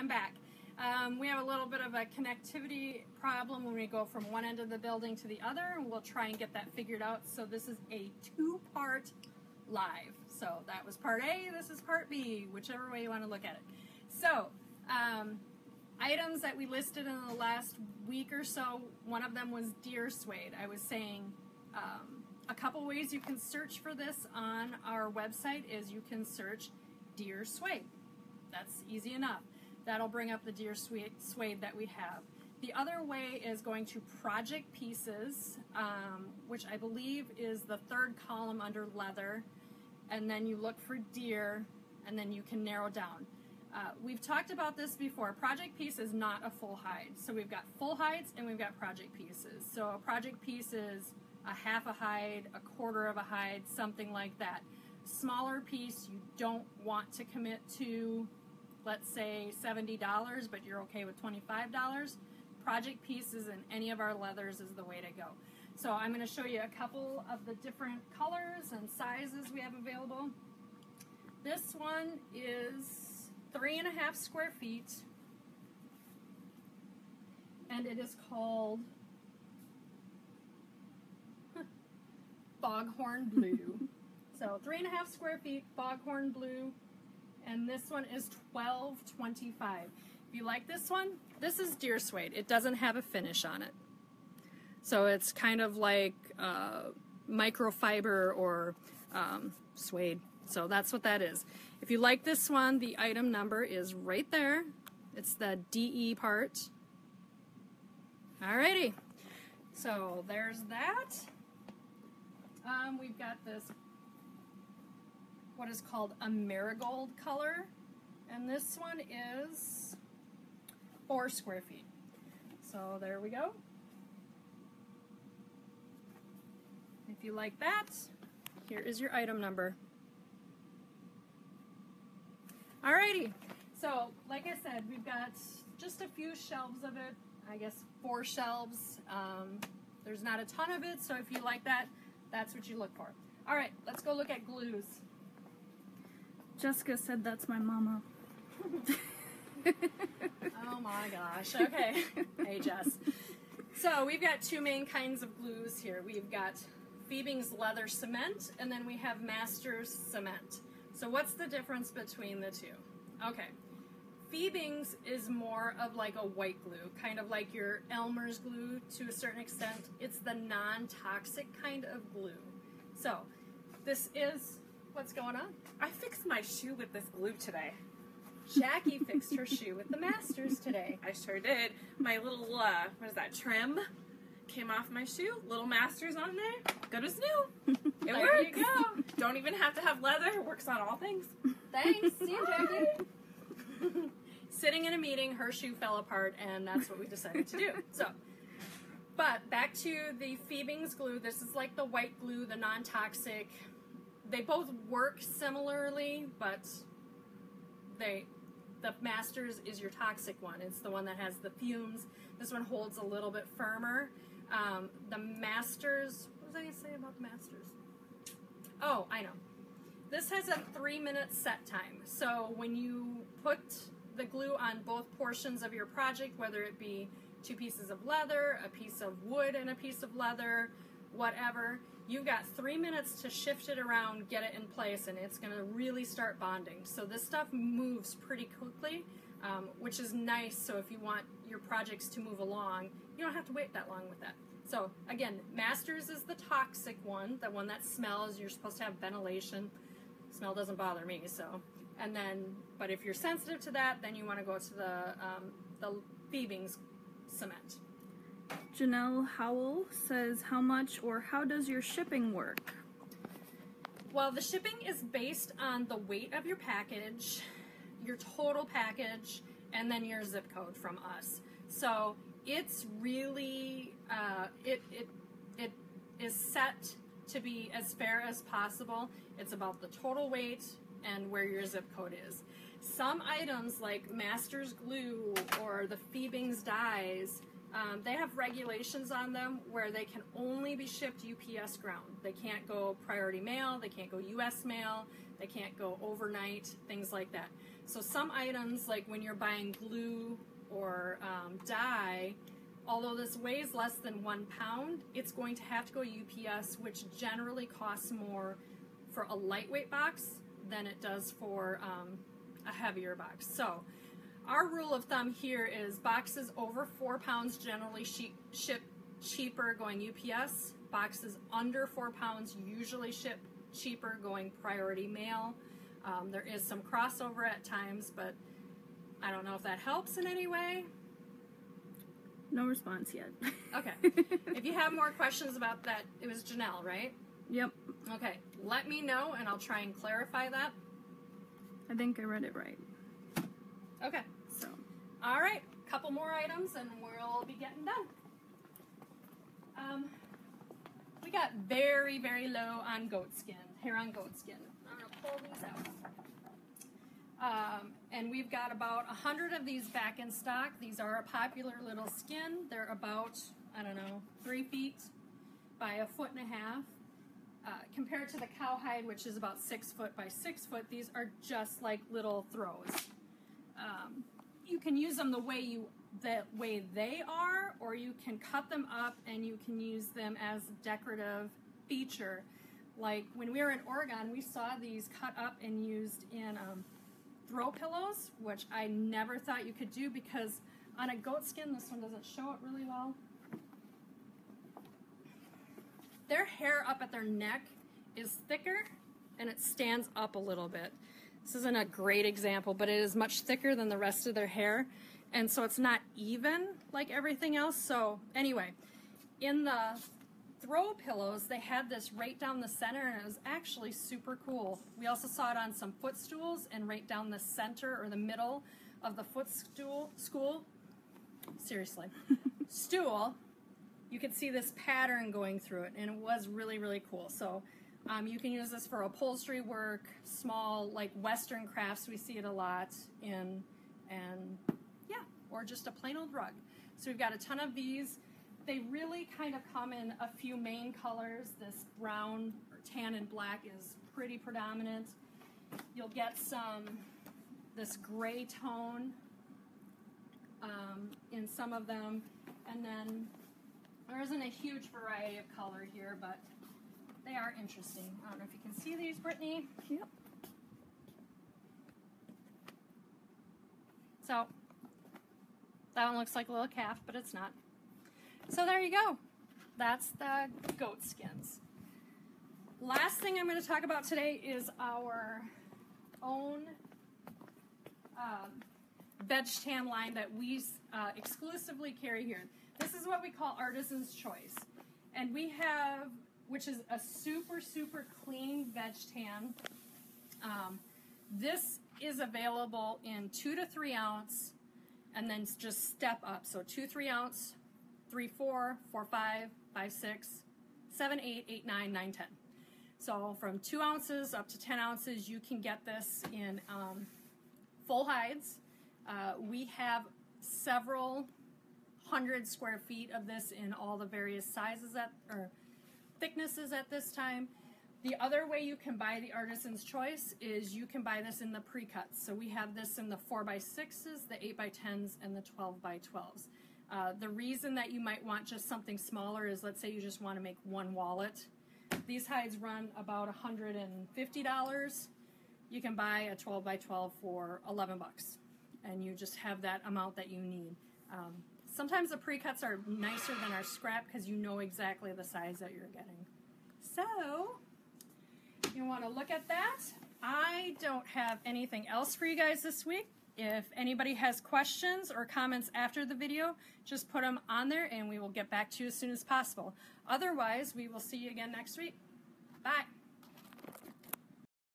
I'm back. Um, we have a little bit of a connectivity problem when we go from one end of the building to the other, and we'll try and get that figured out. So this is a two-part live. So that was part A, this is part B, whichever way you want to look at it. So, um, items that we listed in the last week or so, one of them was deer suede. I was saying um, a couple ways you can search for this on our website is you can search deer suede. That's easy enough. That'll bring up the deer suede, that we have. The other way is going to project pieces, um, which I believe is the third column under leather, and then you look for deer, and then you can narrow down. Uh, we've talked about this before. Project piece is not a full hide. So we've got full hides and we've got project pieces. So a project piece is a half a hide, a quarter of a hide, something like that. Smaller piece you don't want to commit to, let's say $70, but you're okay with $25. Project pieces in any of our leathers is the way to go. So I'm going to show you a couple of the different colors and sizes we have available. This one is three and a half square feet and it is called Foghorn Blue. so three and a half square feet, Foghorn Blue, and this one is twelve twenty-five. If you like this one, this is deer suede. It doesn't have a finish on it. So it's kind of like uh, microfiber or um, suede. So that's what that is. If you like this one, the item number is right there. It's the DE part. Alrighty. So there's that. Um, we've got this, what is called a marigold color. And this one is four square feet. So there we go. If you like that, here is your item number. Alrighty, so like I said, we've got just a few shelves of it, I guess four shelves. Um, there's not a ton of it, so if you like that, that's what you look for. Alright, let's go look at glues. Jessica said that's my mama. oh my gosh, okay. hey Jess. So we've got two main kinds of glues here. We've got Fiebing's leather cement, and then we have Masters cement. So what's the difference between the two? Okay, Fiebing's is more of like a white glue, kind of like your Elmer's glue to a certain extent. It's the non-toxic kind of glue. So this is what's going on. I fixed my shoe with this glue today. Jackie fixed her shoe with the Masters today. I sure did. My little, uh, what is that, trim came off my shoe. Little Masters on there. Good as new. It there works. you go. Don't even have to have leather. It works on all things. Thanks. See you, Jackie. Sitting in a meeting, her shoe fell apart, and that's what we decided to do. So, but back to the Fiebing's glue. This is like the white glue, the non-toxic. They both work similarly, but they the Masters is your toxic one. It's the one that has the fumes. This one holds a little bit firmer. Um, the Masters, what was I going to say about the Masters? Oh, I know. This has a three minute set time. So when you put the glue on both portions of your project, whether it be two pieces of leather, a piece of wood and a piece of leather, whatever, you've got three minutes to shift it around, get it in place, and it's going to really start bonding. So this stuff moves pretty quickly, um, which is nice. So if you want your projects to move along, you don't have to wait that long with that. So again, Masters is the toxic one, the one that smells. You're supposed to have ventilation. Smell doesn't bother me, so. And then, but if you're sensitive to that, then you want to go to the um, the Fiebing's cement. Janelle Howell says, How much or how does your shipping work? Well, the shipping is based on the weight of your package, your total package, and then your zip code from us. So it's really uh, it it it is set to be as fair as possible. It's about the total weight and where your zip code is. Some items like Masters glue or the Fiebing's dyes um, they have regulations on them where they can only be shipped UPS ground. They can't go priority mail, they can't go US mail, they can't go overnight, things like that. So some items, like when you're buying glue or um, dye, although this weighs less than one pound, it's going to have to go UPS, which generally costs more for a lightweight box than it does for um, a heavier box. So our rule of thumb here is boxes over four pounds generally ship cheaper going UPS. Boxes under four pounds usually ship cheaper going priority mail. Um, there is some crossover at times, but I don't know if that helps in any way. No response yet. Okay. if you have more questions about that, it was Janelle, right? yep. Okay. Let me know and I'll try and clarify that. I think I read it right. Okay. All right. Couple more items and we'll be getting done. Um, we got very, very low on goat skin, hair on goat skin. I'm to pull these out. Um, and we've got about a hundred of these back in stock. These are a popular little skin. They're about, I don't know, three feet by a foot and a half. Uh, compared to the cowhide, which is about six foot by six foot, these are just like little throws. Um, you can use them the way you the way they are, or you can cut them up and you can use them as decorative feature. Like when we were in Oregon, we saw these cut up and used in um, throw pillows, which I never thought you could do because on a goat skin, this one doesn't show it really well. Their hair up at their neck is thicker and it stands up a little bit. This isn't a great example, but it is much thicker than the rest of their hair. And so it's not even like everything else. So, anyway, in the throw pillows, they had this right down the center, and it was actually super cool. We also saw it on some footstools and right down the center or the middle of the footstool school. Seriously, stool. You could see this pattern going through it, and it was really, really cool. So. Um, you can use this for upholstery work, small like Western crafts. We see it a lot in, and yeah, or just a plain old rug. So we've got a ton of these. They really kind of come in a few main colors. This brown, or tan, and black is pretty predominant. You'll get some this gray tone um, in some of them, and then there isn't a huge variety of color here, but they are interesting. I don't know if you can see these, Brittany. yep. So that one looks like a little calf, but it's not. So there you go. That's the goat skins. Last thing I'm going to talk about today is our own um, veg tan line that we uh, exclusively carry here. This is what we call Artisan's Choice. And we have, which is a super, super clean veg tan. Um, this is available in two to three ounce and then just step up. So two, three ounce, three, four, four, five, five, six, seven, eight, eight, nine, nine, ten. So from two ounces up to 10 ounces, you can get this in um, full hides. Uh, we have several hundred square feet of this in all the various sizes at, or thicknesses at this time. The other way you can buy the Artisan's Choice is you can buy this in the pre-cuts. So we have this in the 4x6s, the 8x10s, and the 12x12s. Uh, the reason that you might want just something smaller is let's say you just want to make one wallet. These hides run about $150. You can buy a 12 by 12 for 11 bucks, and you just have that amount that you need. Um, sometimes the pre-cuts are nicer than our scrap because you know exactly the size that you're getting. So, you want to look at that. I don't have anything else for you guys this week. If anybody has questions or comments after the video, just put them on there and we will get back to you as soon as possible. Otherwise, we will see you again next week. Bye.